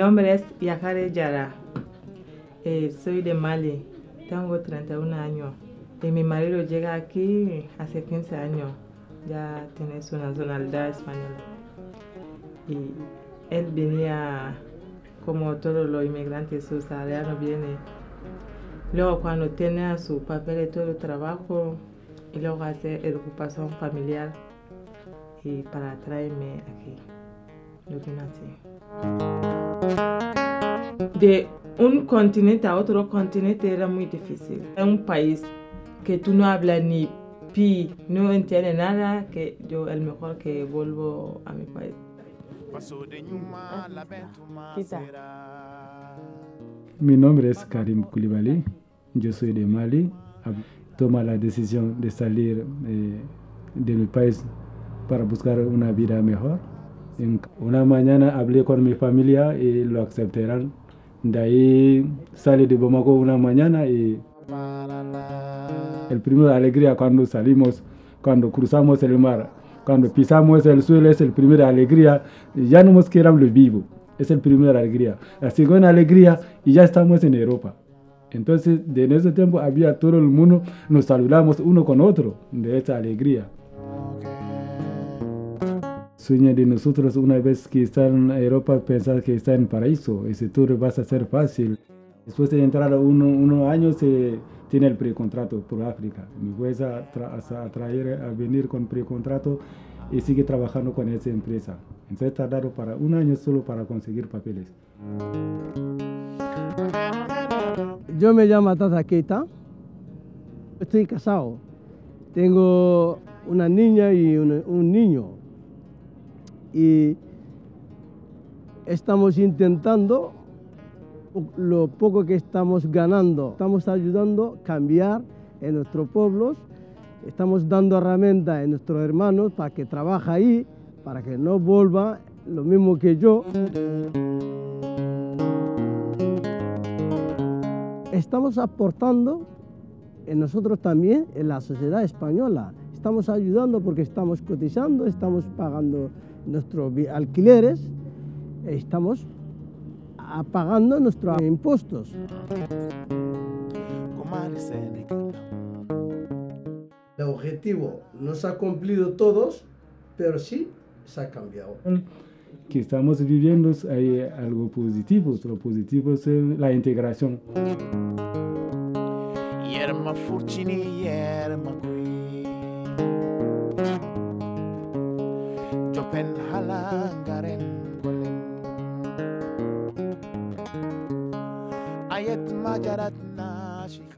nombre es Yakare Yara. Eh, soy de Mali. Tengo 31 años. Y mi marido llega aquí hace 15 años. Ya tiene su nacionalidad española. Y él venía como todos los inmigrantes subsaharianos vienen. Luego cuando tiene su papel y todo el trabajo, y luego hace educación familiar y para traerme aquí. Lo vine así. De un continente a otro continente era muy difícil. En un país que tú no hablas ni pi, no entiendes nada, que yo el mejor que vuelvo a mi país. Mi nombre es Karim Koulibaly, yo soy de Mali. Toma la decisión de salir eh, de mi país para buscar una vida mejor. En una mañana hablé con mi familia y lo aceptaron. De ahí salí de Bamako una mañana y el primer alegría cuando salimos, cuando cruzamos el mar, cuando pisamos el suelo es el primer alegría. Ya no nos quedamos vivos, es el primer alegría. La segunda alegría y ya estamos en Europa. Entonces, en ese tiempo había todo el mundo, nos saludamos uno con otro de esa alegría. Sueña de nosotros una vez que están en Europa pensar que está en paraíso, ese tour va a ser fácil. Después de entrar uno, unos años tiene el precontrato por África. Me voy a, traer a venir con precontrato y sigue trabajando con esa empresa. Entonces tardaron para un año solo para conseguir papeles. Yo me llamo Tata Keita. Estoy casado. Tengo una niña y un, niño. Y estamos intentando lo poco que estamos ganando. Estamos ayudando a cambiar en nuestros pueblos. Estamos dando herramientas a nuestros hermanos para que trabajen ahí, para que no vuelva lo mismo que yo. estamos aportando en nosotros también, en la sociedad española. Estamos ayudando porque estamos cotizando, estamos pagando nuestros alquileres, estamos pagando nuestros impuestos. El objetivo no se ha cumplido todos, pero sí se ha cambiado que estamos viviendo hay algo positivo. Lo positivo es la integración. Yerma furcini, yerma penhala garen golem ayet majarat nashik.